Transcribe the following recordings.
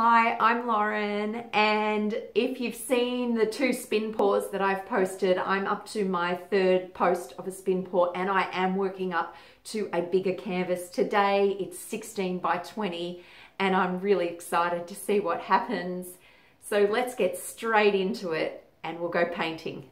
Hi, I'm Lauren, and if you've seen the two spin pours that I've posted, I'm up to my third post of a spin pour, and I am working up to a bigger canvas. Today it's 16 by 20, and I'm really excited to see what happens. So let's get straight into it, and we'll go painting.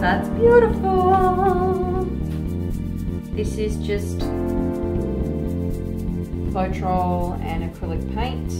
That's beautiful. This is just Floetrol and acrylic paint.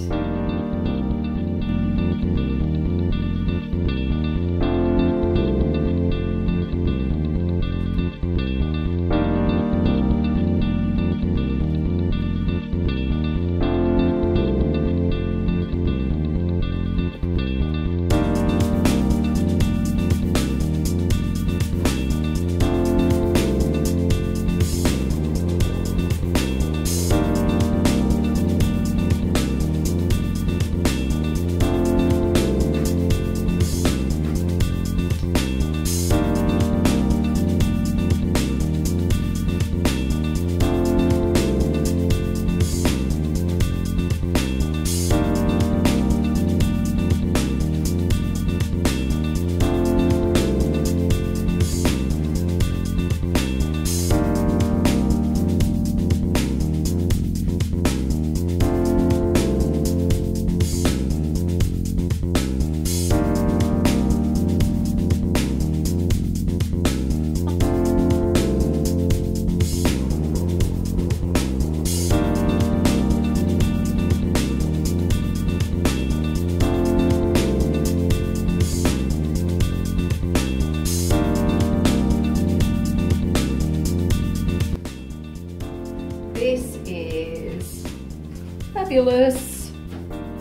Fabulous.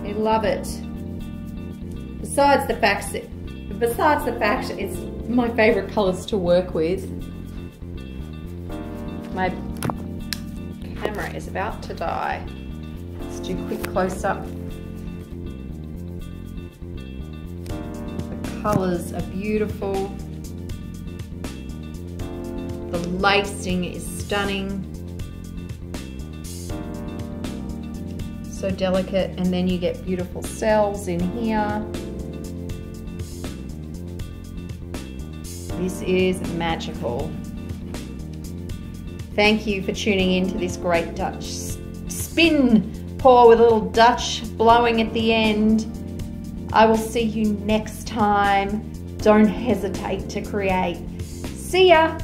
I love it. Besides the fact besides the fact it's my favorite colors to work with. My camera is about to die. Let's do a quick close up. The colors are beautiful. The lacing is stunning. So delicate and then you get beautiful cells in here. This is magical. Thank you for tuning in to this great Dutch spin pour with a little Dutch blowing at the end. I will see you next time. Don't hesitate to create. See ya